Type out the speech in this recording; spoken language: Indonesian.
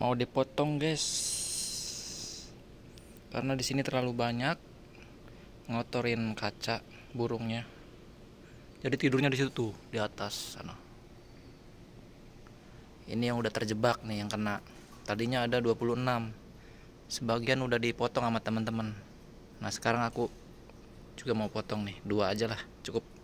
mau dipotong guys. Karena di sini terlalu banyak ngotorin kaca burungnya. Jadi tidurnya di situ tuh di atas sana. Ini yang udah terjebak nih yang kena. Tadinya ada 26 sebagian udah dipotong sama teman-teman. Nah sekarang aku juga mau potong nih dua aja lah cukup.